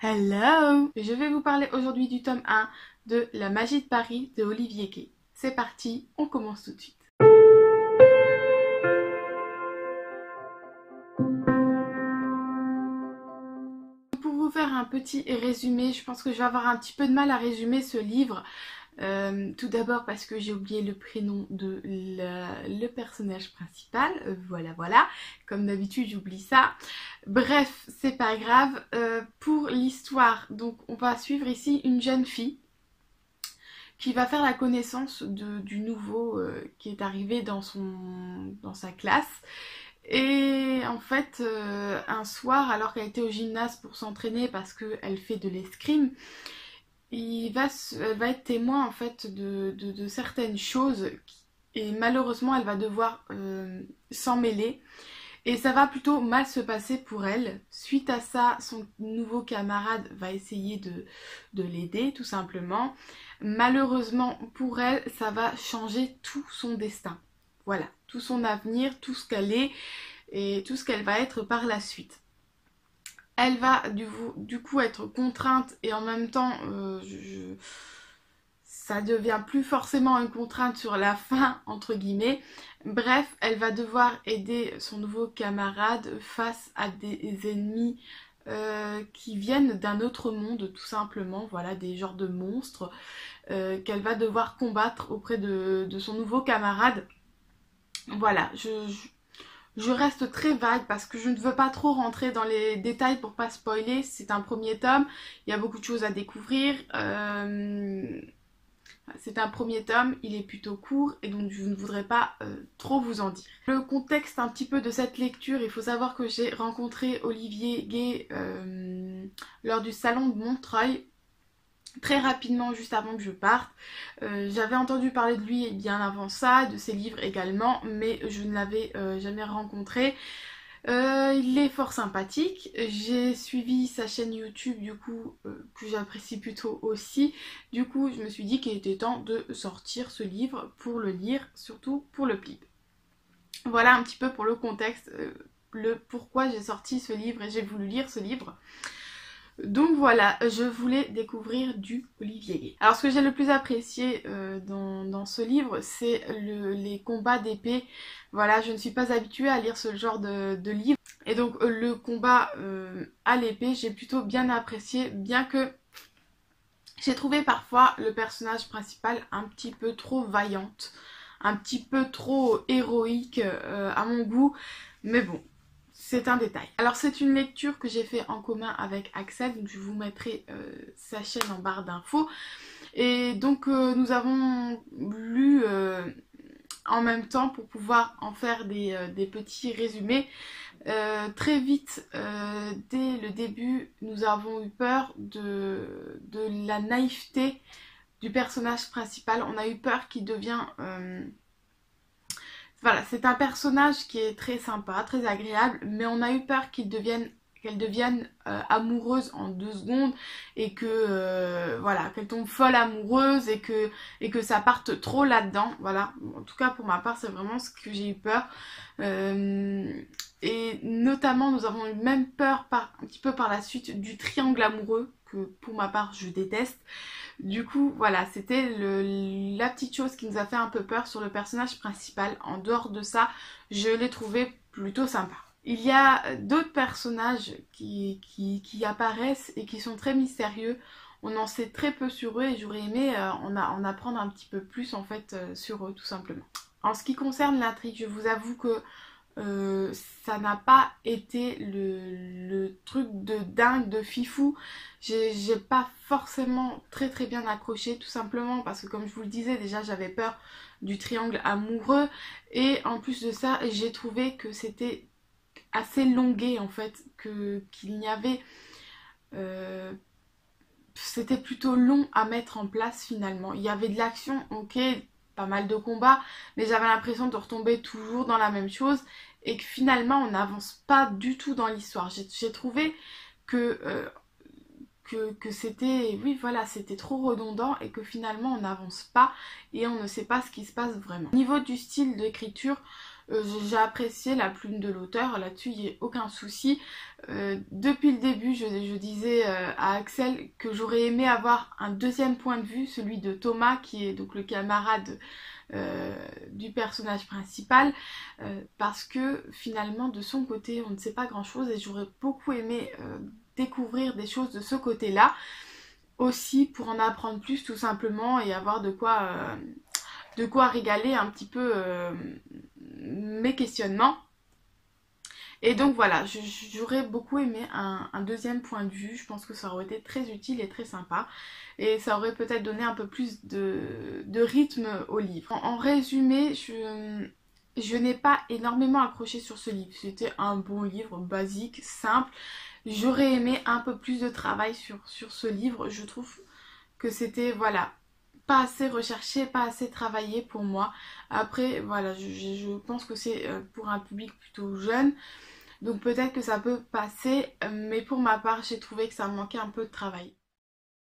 Hello Je vais vous parler aujourd'hui du tome 1 de La magie de Paris de Olivier Gay. C'est parti, on commence tout de suite. Pour vous faire un petit résumé, je pense que je vais avoir un petit peu de mal à résumer ce livre euh, tout d'abord parce que j'ai oublié le prénom de le personnage principal. Euh, voilà, voilà. Comme d'habitude, j'oublie ça. Bref, c'est pas grave. Euh, pour l'histoire, donc on va suivre ici une jeune fille qui va faire la connaissance du nouveau qui est arrivé dans, son, dans sa classe. Et en fait, un soir, alors qu'elle était au gymnase pour s'entraîner parce qu'elle fait de l'escrime, elle va être témoin en fait de, certaines choses et malheureusement elle va devoir euh, s'en mêler et ça va plutôt mal se passer pour elle. Suite à ça, son nouveau camarade va essayer de l'aider tout simplement. Malheureusement pour elle, ça va changer tout son destin. Voilà, tout son avenir, tout ce qu'elle est et tout ce qu'elle va être par la suite elle va du, coup être contrainte et en même temps euh, ça devient plus forcément une contrainte sur la fin entre guillemets. Bref, elle va devoir aider son nouveau camarade face à des ennemis euh, qui viennent d'un autre monde tout simplement, voilà des genres de monstres euh, qu'elle va devoir combattre auprès de, son nouveau camarade. Voilà, je je reste très vague parce que je ne veux pas trop rentrer dans les détails pour pas spoiler. C'est un premier tome, il y a beaucoup de choses à découvrir. Euh, c'est un premier tome, il est plutôt court et donc je ne voudrais pas euh, trop vous en dire. Le contexte un petit peu de cette lecture, il faut savoir que j'ai rencontré Olivier Gay euh, lors du salon de Montreuil très rapidement juste avant que je parte. Euh, j'avais entendu parler de lui bien avant ça, de ses livres également, mais je ne l'avais euh, jamais rencontré. Euh, il est fort sympathique. J'ai suivi sa chaîne YouTube du coup que j'apprécie plutôt aussi. Du coup je me suis dit qu'il était temps de sortir ce livre pour le lire, surtout pour le plib. Voilà un petit peu pour le contexte, le pourquoi j'ai sorti ce livre et j'ai voulu lire ce livre. Donc voilà, je voulais découvrir du Olivier. Alors ce que j'ai le plus apprécié euh, dans, ce livre, c'est les combats d'épée. Voilà, je ne suis pas habituée à lire ce genre de, livre. Et donc euh, le combat euh, à l'épée, j'ai plutôt bien apprécié, bien que j'ai trouvé parfois le personnage principal un petit peu trop vaillante, un petit peu trop héroïque à mon goût. Mais bon, c'est un détail. Alors c'est une lecture que j'ai fait en commun avec Axel, donc je vous mettrai euh, sa chaîne en barre d'infos. Et donc euh, nous avons lu euh, en même temps pour pouvoir en faire des, petits résumés. très vite, dès le début, nous avons eu peur de, de la naïveté du personnage principal. On a eu peur qu'il devient voilà, c'est un personnage qui est très sympa, très agréable, mais on a eu peur qu'il devienne qu'elle devienne euh, amoureuse en deux secondes et que euh, voilà qu'elle tombe folle amoureuse et que ça parte trop là-dedans voilà en tout cas pour ma part c'est vraiment ce que j'ai eu peur euh, et notamment nous avons eu même peur un petit peu par la suite du triangle amoureux que pour ma part je déteste du coup, voilà, c'était la petite chose qui nous a fait un peu peur sur le personnage principal. En dehors de ça, je l'ai trouvé plutôt sympa. Il y a d'autres personnages qui, qui, apparaissent et qui sont très mystérieux. On en sait très peu sur eux et j'aurais aimé euh, en, en, apprendre un petit peu plus en fait euh, sur eux tout simplement. En ce qui concerne l'intrigue, je vous avoue que euh, ça n'a pas été le, truc de dingue, de fifou. J'ai pas forcément très très bien accroché, tout simplement parce que comme je vous le disais, déjà j'avais peur du triangle amoureux. Et en plus de ça, j'ai trouvé que c'était assez longué en fait, qu'il n'y avait... Euh, c'était plutôt long à mettre en place finalement. Il y avait de l'action, ok, pas mal de combats, mais j'avais l'impression de retomber toujours dans la même chose et que finalement on n'avance pas du tout dans l'histoire. J'ai trouvé que, euh, que, que c'était, oui voilà, c'était trop redondant et que finalement on n'avance pas et on ne sait pas ce qui se passe vraiment. Au niveau du style d'écriture, Euh, j'ai apprécié la plume de l'auteur, là-dessus il n'y a aucun souci. Euh, depuis le début, je, disais euh, à Axel que j'aurais aimé avoir un deuxième point de vue, celui de Thomas, qui est donc le camarade du personnage principal, parce que finalement de son côté on ne sait pas grand-chose et j'aurais beaucoup aimé découvrir des choses de ce côté-là aussi pour en apprendre plus tout simplement et avoir de quoi de quoi régaler un petit peu mes questionnements. Et donc voilà, j'aurais beaucoup aimé un, deuxième point de vue. Je pense que ça aurait été très utile et très sympa. Et ça aurait peut-être donné un peu plus de, rythme au livre. En, résumé, je, je n'ai pas énormément accroché sur ce livre. C'était un bon livre, basique, simple. J'aurais aimé un peu plus de travail sur, sur ce livre. Je trouve que c'était, voilà, pas assez recherché, pas assez travaillé pour moi. Après, voilà, je, pense que c'est euh, pour un public plutôt jeune. Donc peut-être que ça peut passer, mais pour ma part, j'ai trouvé que ça manquait un peu de travail.